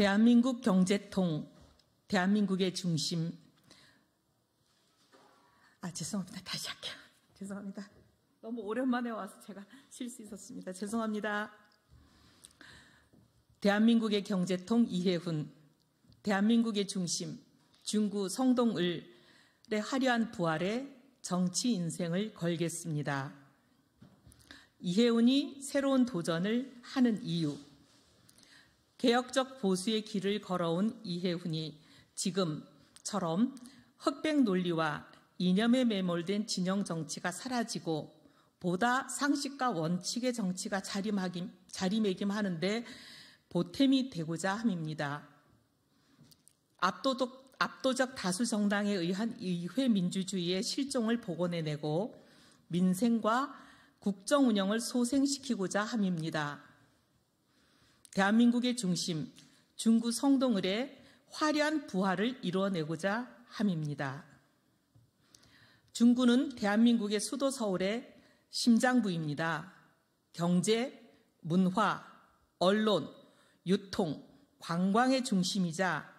대한민국 경제통, 대한민국의 중심. 아, 죄송합니다. 다시 할게요. 죄송합니다. 너무 오랜만에 와서 제가 실수 있었습니다. 죄송합니다. 대한민국의 경제통 이해훈, 대한민국의 중심, 중구 성동을의 화려한 부활에 정치 인생을 걸겠습니다. 이해운이 새로운 도전을 하는 이유. 개혁적 보수의 길을 걸어온 이해훈이 지금처럼 흑백 논리와 이념에 매몰된 진영 정치가 사라지고 보다 상식과 원칙의 정치가 자리매김하는데 보탬이 되고자 함입니다. 압도적, 압도적 다수 정당에 의한 의회 민주주의의 실종을 복원해내고 민생과 국정 운영을 소생시키고자 함입니다. 대한민국의 중심, 중구 성동을의 화려한 부활을 이루어내고자 함입니다. 중구는 대한민국의 수도 서울의 심장부입니다. 경제, 문화, 언론, 유통, 관광의 중심이자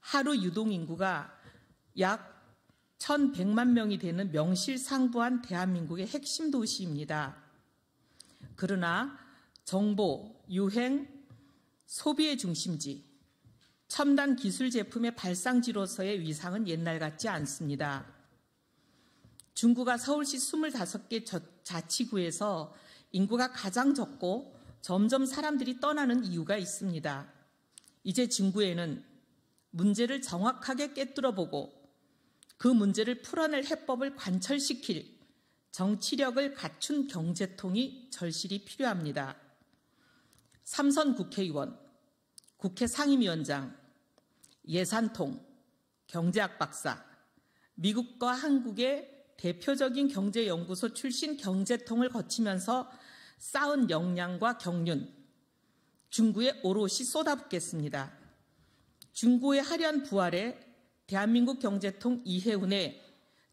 하루 유동 인구가 약 1,100만 명이 되는 명실상부한 대한민국의 핵심 도시입니다. 그러나 정보, 유행, 소비의 중심지, 첨단 기술 제품의 발상지로서의 위상은 옛날 같지 않습니다. 중구가 서울시 25개 자치구에서 인구가 가장 적고 점점 사람들이 떠나는 이유가 있습니다. 이제 중구에는 문제를 정확하게 꿰뚫어 보고 그 문제를 풀어낼 해법을 관철시킬 정치력을 갖춘 경제통이 절실히 필요합니다. 삼선 국회의원, 국회 상임위원장, 예산통, 경제학 박사, 미국과 한국의 대표적인 경제연구소 출신 경제통을 거치면서 쌓은 역량과 경륜, 중구에 오롯이 쏟아붓겠습니다. 중구의 화려한 부활에 대한민국 경제통 이해운의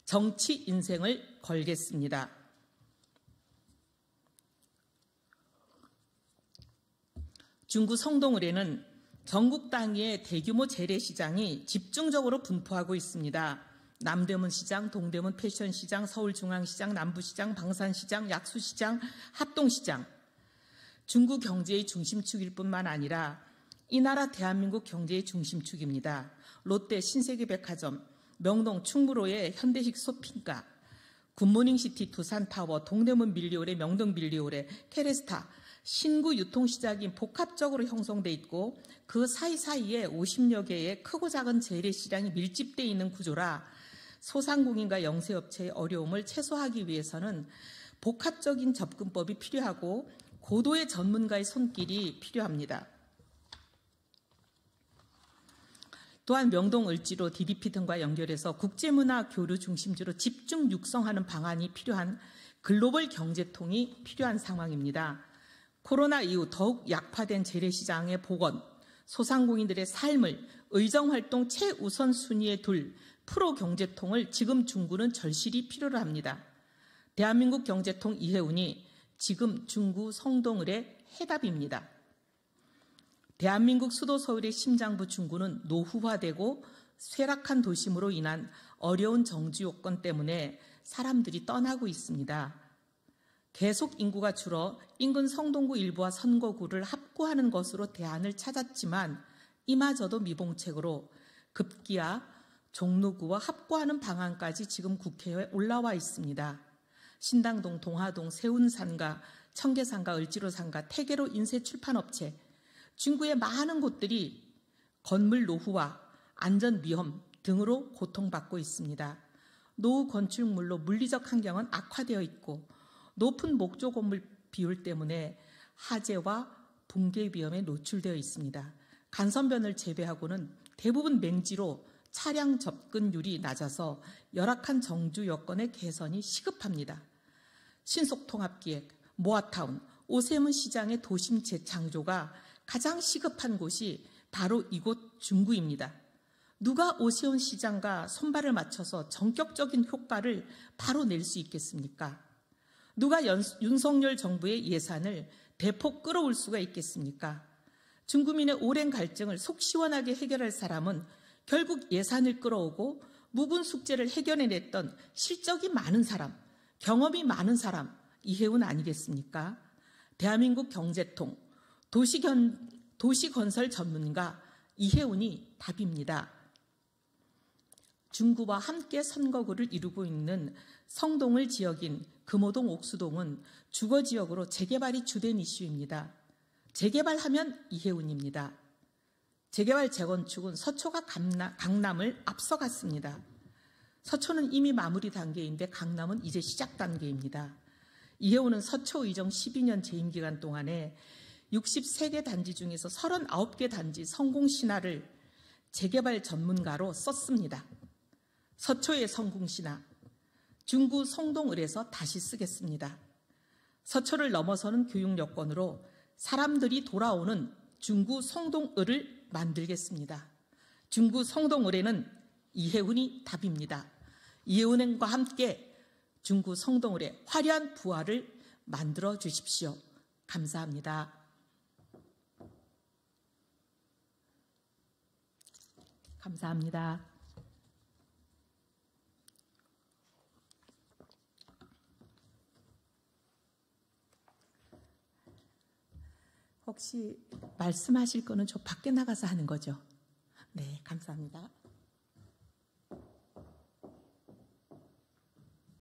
정치 인생을 걸겠습니다. 중구 성동을에는 전국 단위의 대규모 재래시장이 집중적으로 분포하고 있습니다. 남대문 시장, 동대문 패션 시장, 서울중앙시장, 남부시장, 방산시장, 약수시장, 합동시장. 중국 경제의 중심축일 뿐만 아니라 이 나라 대한민국 경제의 중심축입니다. 롯데 신세계백화점, 명동 충무로의 현대식 쇼핑가, 굿모닝시티 두산타워, 동대문 밀리오레, 명동 밀리오레, 케레스타, 신구 유통 시장이 복합적으로 형성돼 있고 그 사이사이에 50여 개의 크고 작은 재래 시장이 밀집돼 있는 구조라 소상공인과 영세업체의 어려움을 최소화하기 위해서는 복합적인 접근법이 필요하고 고도의 전문가의 손길이 필요합니다. 또한 명동 을지로 DDP 등과 연결해서 국제문화 교류 중심지로 집중 육성하는 방안이 필요한 글로벌 경제통이 필요한 상황입니다. 코로나 이후 더욱 약화된 재래시장의 복원, 소상공인들의 삶을 의정활동 최우선 순위에 둘 프로 경제통을 지금 중구는 절실히 필요로 합니다. 대한민국 경제통 이해운이 지금 중구 성동을의 해답입니다. 대한민국 수도 서울의 심장부 중구는 노후화되고 쇠락한 도심으로 인한 어려운 정주 요건 때문에 사람들이 떠나고 있습니다. 계속 인구가 줄어 인근 성동구 일부와 선거구를 합구하는 것으로 대안을 찾았지만 이마저도 미봉책으로 급기야 종로구와 합구하는 방안까지 지금 국회에 올라와 있습니다. 신당동, 동화동, 세운산가, 청계산가, 을지로산가, 태계로 인쇄 출판업체, 중구의 많은 곳들이 건물 노후와 안전 위험 등으로 고통받고 있습니다. 노후 건축물로 물리적 환경은 악화되어 있고 높은 목조 건물 비율 때문에 화재와 붕괴 위험에 노출되어 있습니다. 간선변을 제외하고는 대부분 맹지로 차량 접근율이 낮아서 열악한 정주 여건의 개선이 시급합니다. 신속통합기획, 모아타운, 오세문 시장의 도심 재창조가 가장 시급한 곳이 바로 이곳 중구입니다. 누가 오세훈 시장과 손발을 맞춰서 전격적인 효과를 바로 낼 수 있겠습니까? 누가 연, 윤석열 정부의 예산을 대폭 끌어올 수가 있겠습니까? 중구민의 오랜 갈증을 속 시원하게 해결할 사람은 결국 예산을 끌어오고 묵은 숙제를 해결해냈던 실적이 많은 사람, 경험이 많은 사람, 이해운 아니겠습니까? 대한민국 경제통, 도시견, 도시건설 전문가 이해운이 답입니다. 중구와 함께 선거구를 이루고 있는 성동을 지역인 금호동 옥수동은 주거 지역으로 재개발이 주된 이슈입니다. 재개발하면 이해운입니다. 재개발 재건축은 서초가 강남, 을 앞서갔습니다. 서초는 이미 마무리 단계인데 강남은 이제 시작 단계입니다. 이해운은 서초 의정 12년 재임 기간 동안에 63개 단지 중에서 39개 단지 성공 신화를 재개발 전문가로 썼습니다. 서초의 성공 신화, 중구 성동을에서 다시 쓰겠습니다. 서초를 넘어서는 교육 여건으로 사람들이 돌아오는 중구 성동을을 만들겠습니다. 중구 성동을에는 이해운이 답입니다. 이해운과 함께 중구 성동을의 화려한 부활을 만들어 주십시오. 감사합니다. 감사합니다. 혹시 말씀하실 거는 저 밖에 나가서 하는 거죠? 네, 감사합니다.